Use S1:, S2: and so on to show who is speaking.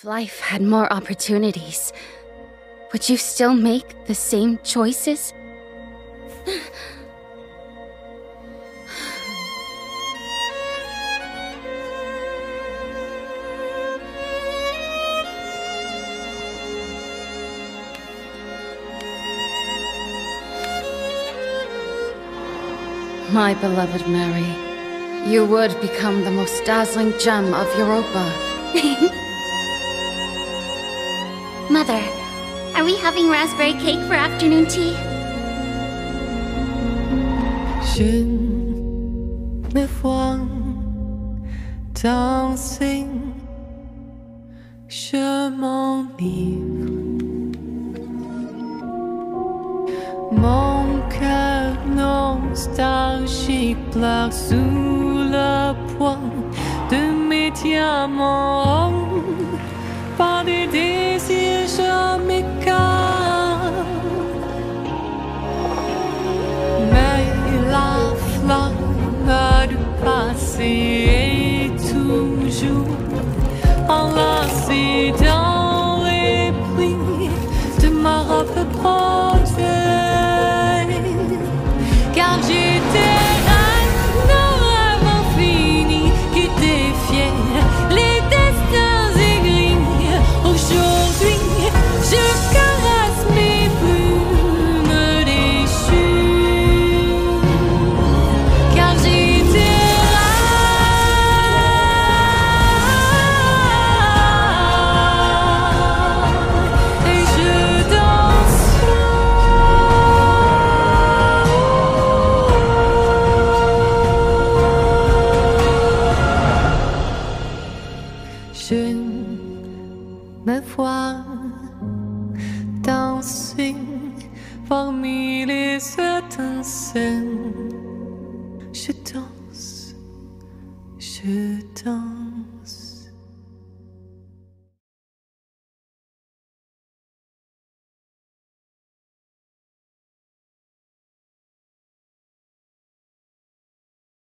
S1: If life had more opportunities, would you still make the same choices? My beloved Mary, you would become the most dazzling gem of Europa.
S2: Mother, are we having raspberry cake for afternoon tea?
S3: Je m'enivre. Mon cœur nostalgique pleure sous le de mes diamants. Passé Je me vois danser parmi les étincelles. Je danse, je danse.